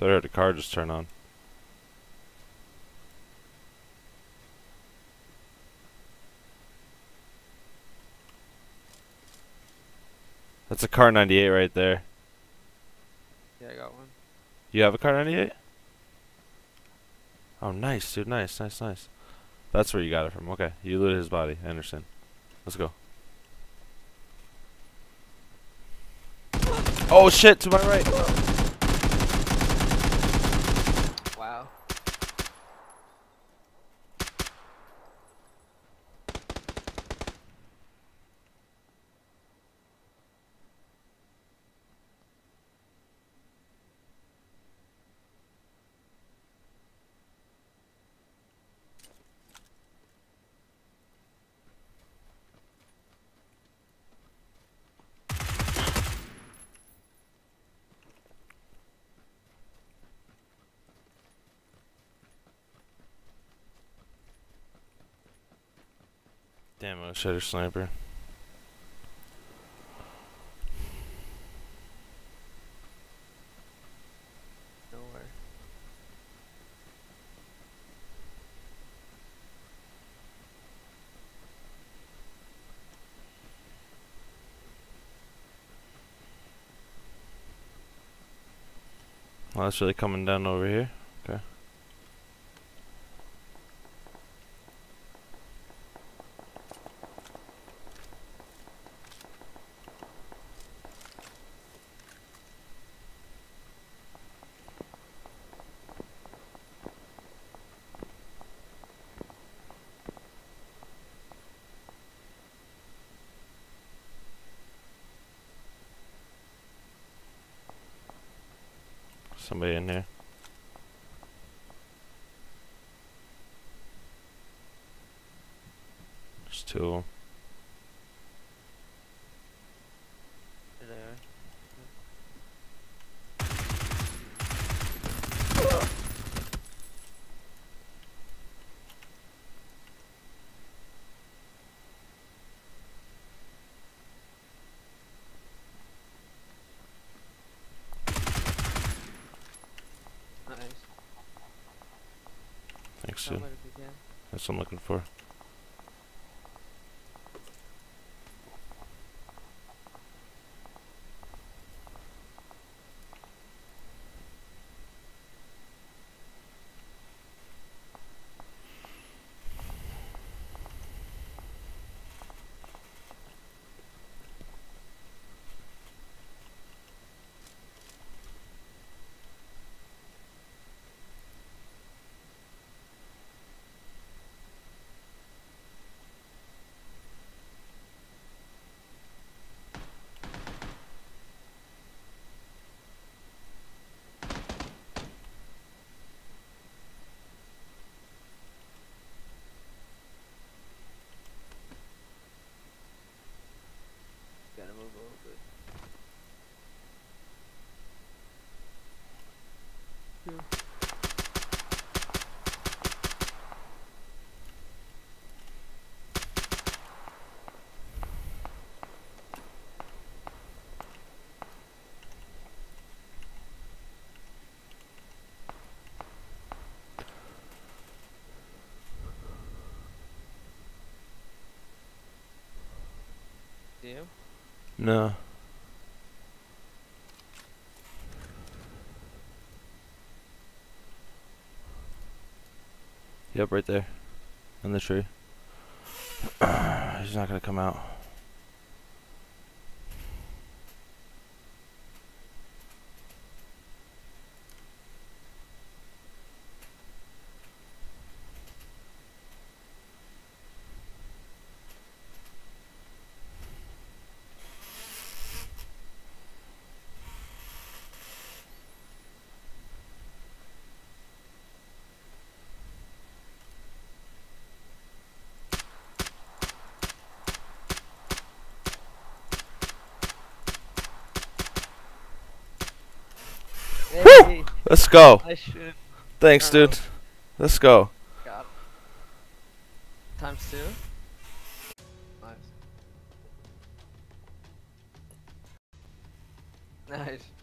Heard the car just turn on. That's a Kar 98 right there. Yeah, I got one. You have a Kar 98? Oh, nice, dude. Nice, nice, nice. That's where you got it from. Okay, you looted his body. Anderson. Let's go. Oh shit! To my right. Damn, I shutter sniper. Well, that's really coming down over here. Okay. Somebody in here. There's two Thanks, dude. me if you can. That's what I'm looking for. Do? No. Yep, right there. In the tree. He's not gonna come out. Hey, Let's go. I Thanks, dude. Let's go. got times two. Nice. Nice.